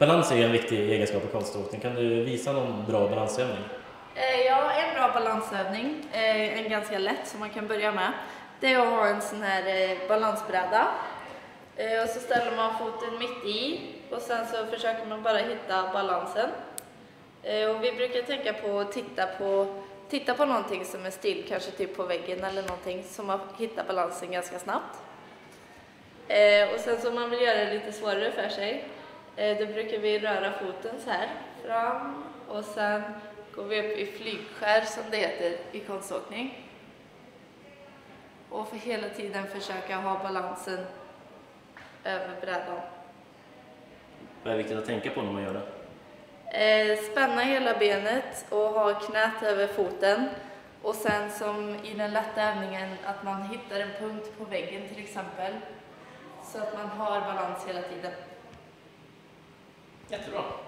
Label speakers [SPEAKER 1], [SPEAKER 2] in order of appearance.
[SPEAKER 1] Balans är en viktig egenskap i konståkning. Kan du visa någon bra balansövning?
[SPEAKER 2] Eh, ja, en bra balansövning, eh, en ganska lätt som man kan börja med, det är att ha en sån här eh, balansbräda. Och så ställer man foten mitt i och sen så försöker man bara hitta balansen. Och vi brukar tänka på att titta på, titta på någonting som är still, kanske typ på väggen eller någonting, så man hittar balansen ganska snabbt. Och sen så om man vill göra det lite svårare för sig, då brukar vi röra foten så här fram och sen går vi upp i flygskär som det heter i konståkning. Och för hela tiden försöka ha balansen över brädan.
[SPEAKER 1] Vad är viktigt att tänka på när man gör det?
[SPEAKER 2] Eh, spänna hela benet och ha knät över foten. Och sen som i den lätta övningen att man hittar en punkt på väggen till exempel. Så att man har balans hela tiden.
[SPEAKER 1] Jättebra.